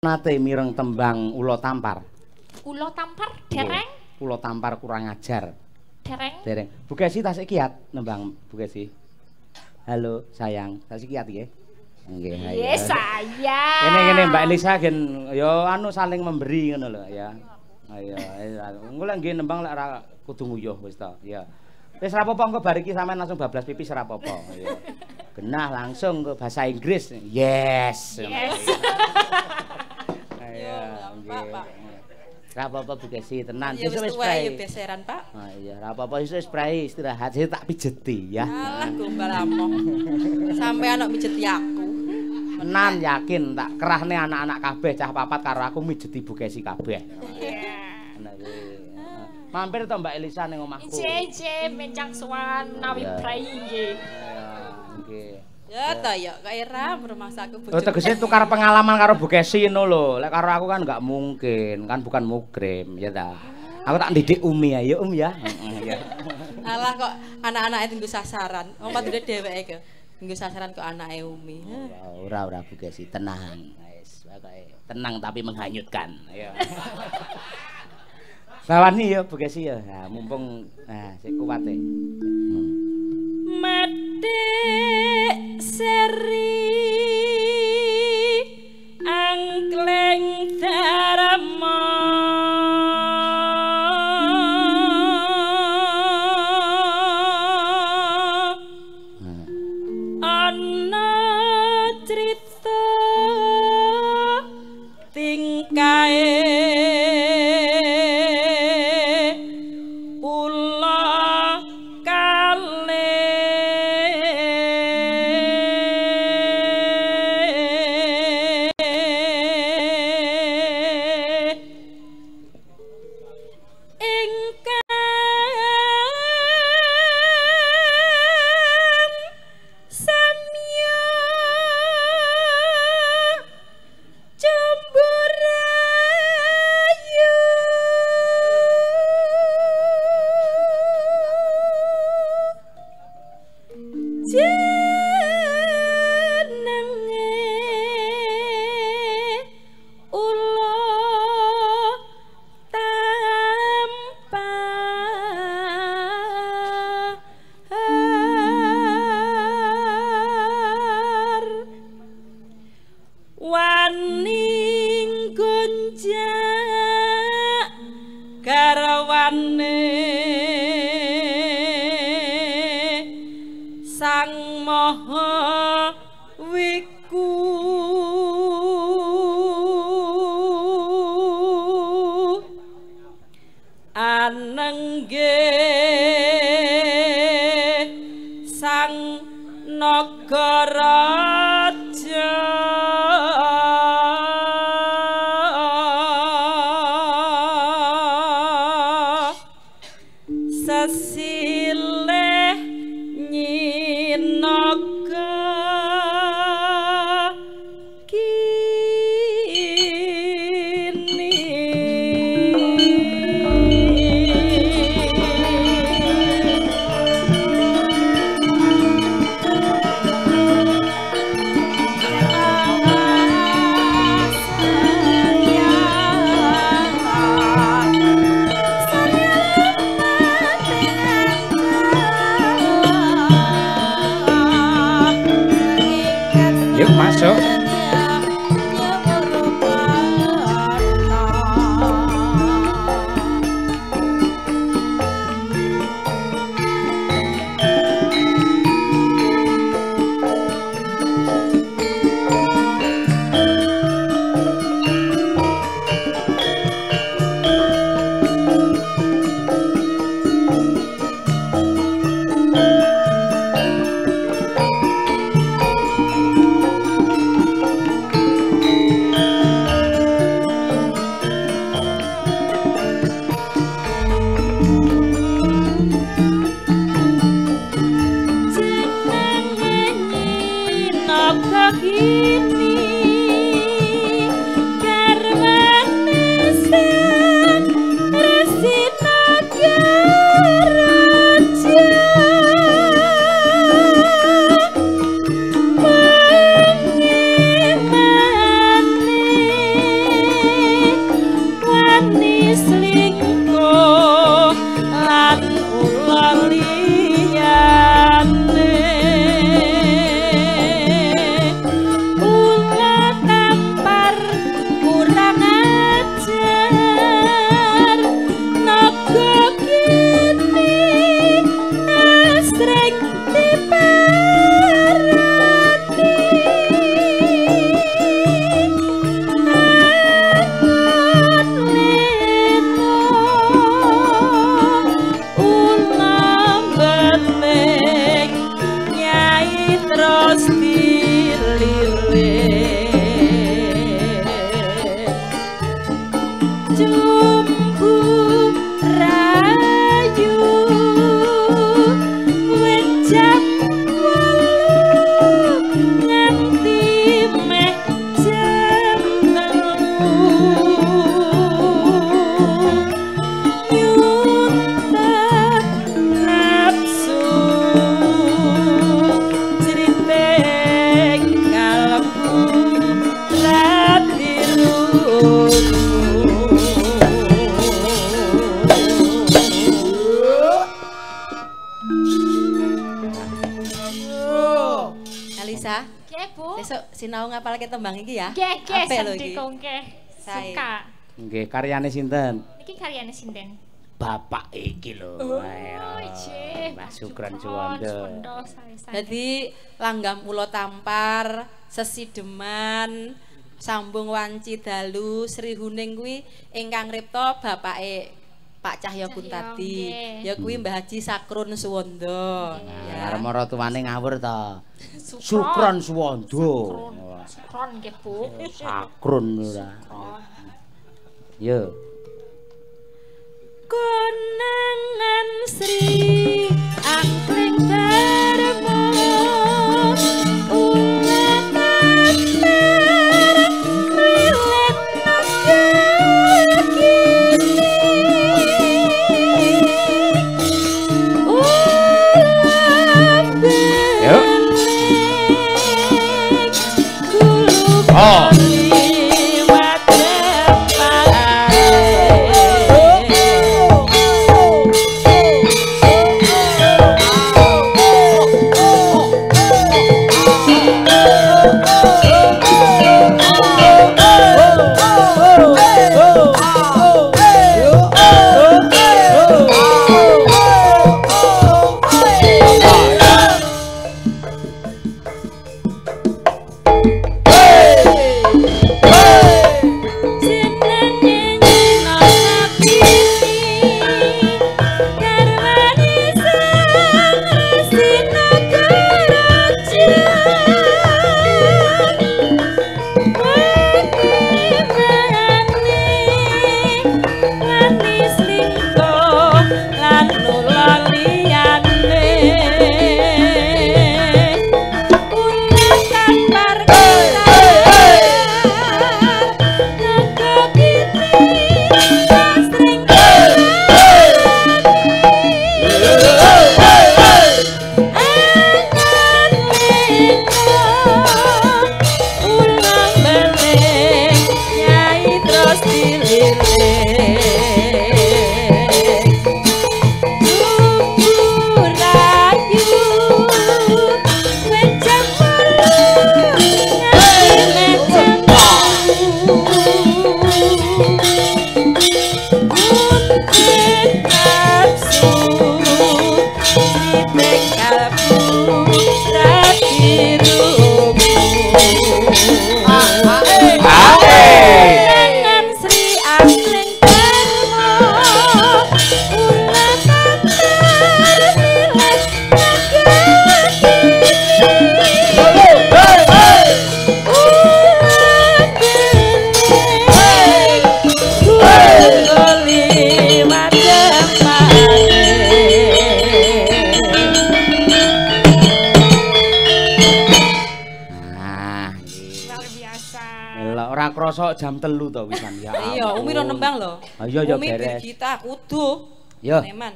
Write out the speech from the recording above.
nate mireng tembang Ulo Tampar. Ulo Tampar dereng? Ulo Tampar kurang ajar. Dereng? Dereng. Bu Gesi tasik kiat nembang Bu Gesi. Halo sayang, tasik kiat nggih. Nggih, ayo. Iya sayang. Ini ngene Mbak Elisa gen ya anu saling memberi ngono lho ya. Ayo, ayo. Engko lek nggih nembang lek ora kudu nguyuh wis to. Ya. Wis ra apa-apa engko bar iki sampean langsung bablas pipis ora apa-apa. Ya. Genah langsung ke bahasa Inggris. Yes. Yes. Ayo, nggih. Ra apa-apa Bu Gesi, tenan. Ya wis tuwa ya spray. beseran, Pak. Ah iya, ra apa-apa wis spray istirahat saya tak pijeti ya. Alah gombal among. Sampai anak mijeti aku. Tenan yakin tak kerahne anak-anak kabeh cah papat karo aku mijeti Bu Gesi kabeh. Iya. Mampir to Mbak Elisa ning omahku. Jeje mencang suwan menawi Iya. prai nggih. Ya, nggih. Ya ta ya, kok era rumahsaku Oh, tegese tukar pengalaman karo Bu Kesi ngono lho. Lek karo aku kan enggak mungkin, kan bukan mukrim, ya ta. Aku tak didik Umi ya, ya Um ya. Heeh, ya. Alah kok anak-anak itu sasaran. Omah dhewe dheweke ke. Nggo sasaran kok anake Umi. Ya, Ora ora Bu Kesi, tenang. Wis, pokoke tenang tapi menghanyutkan, ya. Bawani ya Bu Kesi ya. Nah, mumpung nah sik kuwate. Angkleng darama gonjak garwane sang maha wiku. Anengge sang nagaraja aquí sinau ngapalke tembang iki ya. Oke, oke, Apik lho sedih iki. kongke. Sae. Suka. Nggih, karyane sinten? Iki karyane sinten? Bapak iki lho. Oh, Suwondo. Suwondo. sae-sae. Jadi langgam ulo tampar, sesideman, sambung wanci dalu, Sri Huning kuwi ingkang ripta bapake Pak Cahya Kuntadi. nggih. Ya kuwi Mbah Haji Sakrun Suwondo. Ya, Ya. marang tuane ngawur ta. Sukron. Suwondo. Sukron. Nggih, Bu. Sakrun ora. Yo. Konangan Krasa jam telu to wisan ya. Iya, Umi ro nembang lho. Ah, iya, iya, Umi beres. kita kudu. Yo. Neman.